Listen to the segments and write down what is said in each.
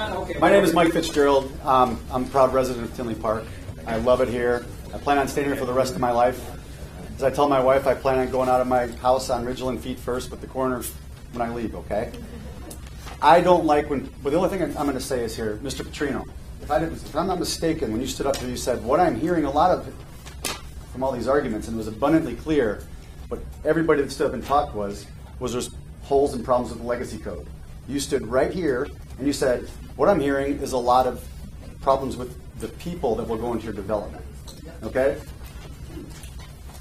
My name is Mike Fitzgerald. Um, I'm a proud resident of Tinley Park. I love it here. I plan on staying here for the rest of my life. As I tell my wife, I plan on going out of my house on Ridgeland feet first, but the corner when I leave, okay? I don't like when, but the only thing I'm going to say is here, Mr. Petrino, if, I if I'm not mistaken, when you stood up here, you said, what I'm hearing a lot of from all these arguments, and it was abundantly clear, but everybody that stood up and talked was, was there's holes and problems with the legacy code. You stood right here and you said, what I'm hearing is a lot of problems with the people that will go into your development. Okay?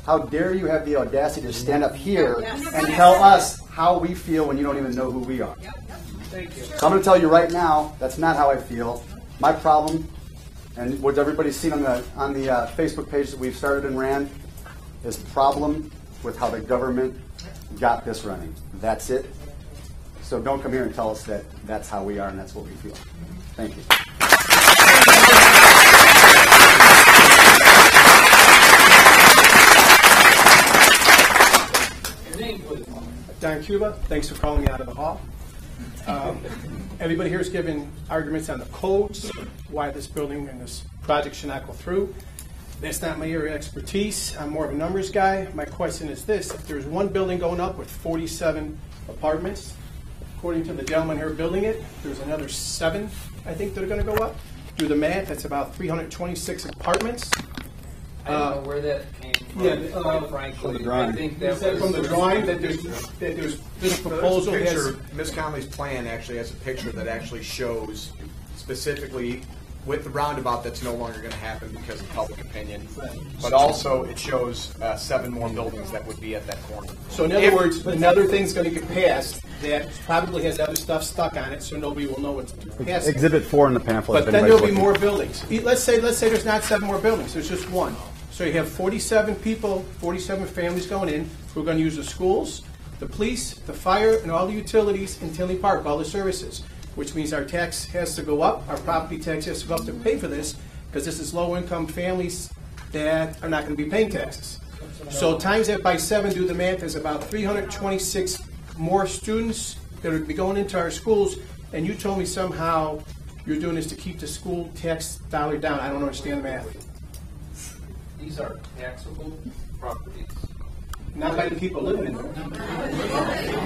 How dare you have the audacity to stand up here and tell us how we feel when you don't even know who we are? Thank you. So I'm going to tell you right now, that's not how I feel. My problem, and what everybody's seen on the on the uh, Facebook page that we've started and ran, is problem with how the government got this running. That's it. So don't come here and tell us that that's how we are and that's what we feel. Thank you. Don Cuba, thanks for calling me out of the hall. Um, Everybody here is giving arguments on the codes, why this building and this project should not go through. That's not my area of expertise. I'm more of a numbers guy. My question is this, if there's one building going up with 47 apartments, according to the gentleman here building it, there's another seven, I think, that are going to go up. Do the math, that's about 326 apartments. I don't know where that came from, Yeah, uh, quite frankly. from the drawing. I think Is that that was. from the drawing, that there's, that there's, this proposal There's a has... picture, Ms. Conley's plan actually has a picture that actually shows specifically with the roundabout that's no longer going to happen because of public opinion. But also, it shows uh, seven more buildings that would be at that corner. So in other If- words, another thing's gonna get passed that probably has other stuff stuck on it, so nobody will know what's passed. Exhibit four in the pamphlet. But if then anybody's there'll be looking. more buildings. E- Let's say, let's say there's not seven more buildings, there's just one. So you have forty-seven people, forty-seven families going in, who are gonna use the schools, the police, the fire, and all the utilities in Tinley Park, all the services. Which means our tax has to go up, our property tax has to go up to pay for this, because this is low-income families that are not gonna be paying taxes. So times that by seven, do the math, there's about three hundred twenty-six more students that would be going into our schools, and you told me somehow you're doing this to keep the school tax dollar down. I don't understand the math. These are taxable properties. Not by the people living in them.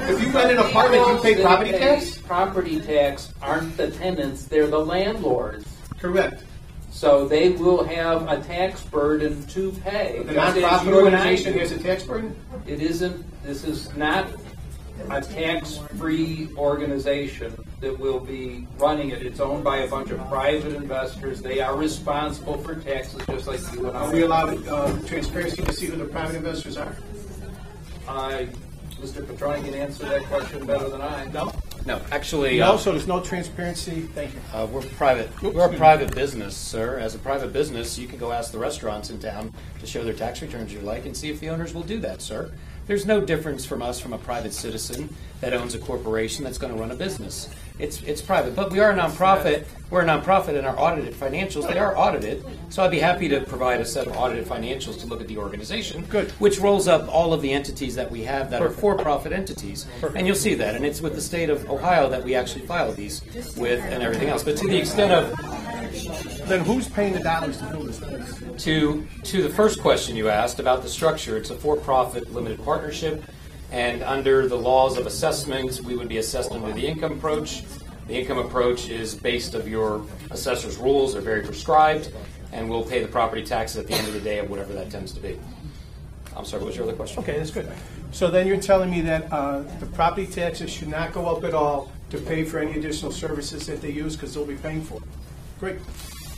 If you rent an apartment, you pay property tax? Property tax aren't the tenants, they're the landlords. Correct. So they will have a tax burden to pay. The Just as nonprofit you and I organization do. has a tax burden? It isn't, this is not a tax-free organization that will be running it. It's owned by a bunch of private investors. They are responsible for taxes, just like you and I. Are we allowed uh, transparency to see who the private investors are? I, Mr. Petroni can answer that question better than I. No? No, actually, No, uh, so there's no transparency? Thank you. uh, we're private. We're a private business, sir. As a private business, you can go ask the restaurants in town to show their tax returns you like and see if the owners will do that, sir. There's no difference from us from a private citizen that owns a corporation that's going to run a business. It's it's private, but we are a nonprofit. We're a nonprofit, and our audited financials they are audited. So I'd be happy to provide a set of audited financials to look at the organization, Good. which rolls up all of the entities that we have that are for-profit entities, and you'll see that. And it's with the state of Ohio that we actually file these with and everything else. But to the extent of Then who's paying the dollars to build this place? to to the first question you asked about the structure, it's a for-profit limited partnership, and under the laws of assessments, we would be assessed under the income approach. The income approach is based of your assessor's rules; they're very prescribed, and we'll pay the property taxes at the end of the day of whatever that tends to be. I'm sorry, what was your other question? Okay, that's good. So then you're telling me that uh, the property taxes should not go up at all to pay for any additional services that they use because they'll be paying for it? Great.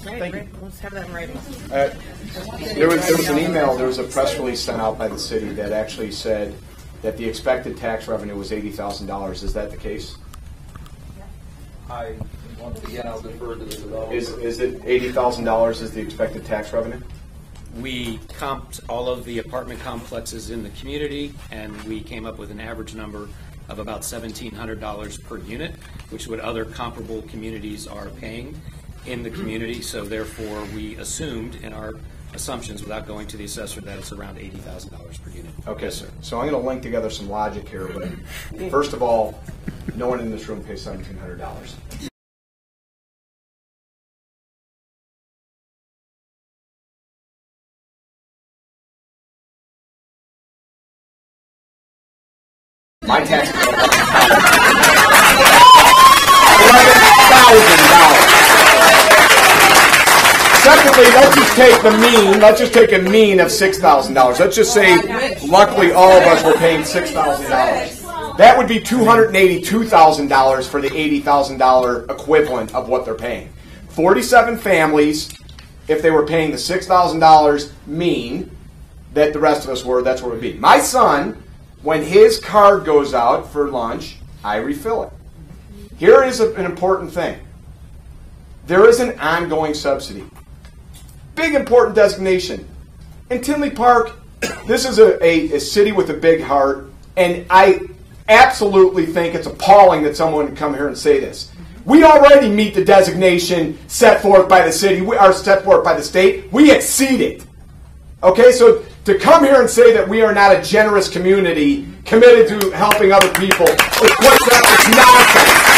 Right, Thank you. Let's have that in writing. Uh, There was, there was an email, there was a press release sent out by the city that actually said that the expected tax revenue was eighty thousand dollars. Is that the case? I, once again, I'll defer to the developer. Is, is it eighty thousand dollars is the expected tax revenue? We comped all of the apartment complexes in the community, and we came up with an average number of about $1,700 per unit, which is what other comparable communities are paying in the community. So therefore, we assumed in our assumptions, without going to the assessor, that it's around eighty thousand dollars per unit. Okay, sir. So I'm going to link together some logic here, but first of all, no one in this room pays seventeen hundred dollars. My tax bill. Eleven thousand dollars. Secondly, let's just take the mean, let's just take a mean of six thousand dollars. Let's just say, luckily, all of us were paying six thousand dollars. That would be two hundred and eighty-two thousand dollars for the eighty thousand dollar equivalent of what they're paying. Forty-seven families, if they were paying the six thousand dollars mean that the rest of us were, that's what it would be. My son, when his card goes out for lunch, I refill it. Here is an important thing. There is an ongoing subsidy big important designation. In Tinley Park, this is a, a, a city with a big heart, and I absolutely think it's appalling that someone would come here and say this. We already meet the designation set forth by the city, we are set forth by the state. We exceed it. Okay, so to come here and say that we are not a generous community committed to helping other people is quite nonsense.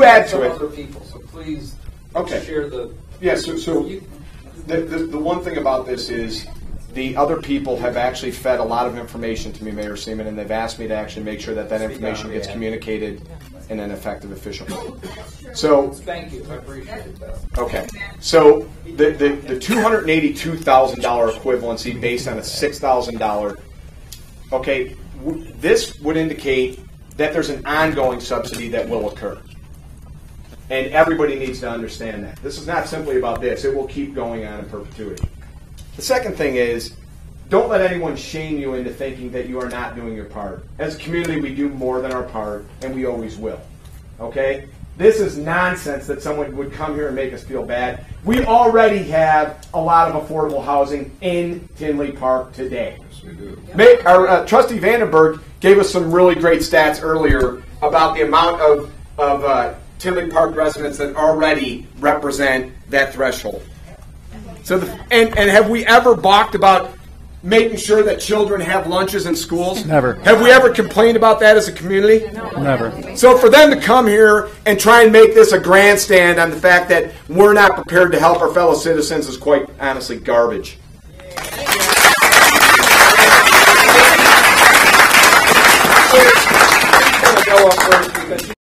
To add to it, other people, so please Okay. share the. Yeah, so, so You- the, the, the one thing about this is the other people have actually fed a lot of information to me, Mayor Seaman, and they've asked me to actually make sure that that information gets communicated in an effective, official way. So, Thank you, I appreciate that. okay, so the, the, the two hundred and eighty-two thousand dollar equivalency based on a six thousand dollar, okay, w- this would indicate that there's an ongoing subsidy that will occur. And everybody needs to understand that. This is not simply about this, it will keep going on in perpetuity. The second thing is, don't let anyone shame you into thinking that you are not doing your part. As a community, we do more than our part, and we always will. Okay? This is nonsense that someone would come here and make us feel bad. We already have a lot of affordable housing in Tinley Park today. May, our uh, trustee Vandenberg gave us some really great stats earlier about the amount of, of uh, Tinley Park residents that already represent that threshold. So, the, and, and have we ever balked about making sure that children have lunches in schools? Never. Have we ever complained about that as a community? Never. So for them to come here and try and make this a grandstand on the fact that we're not prepared to help our fellow citizens is quite honestly garbage. I'm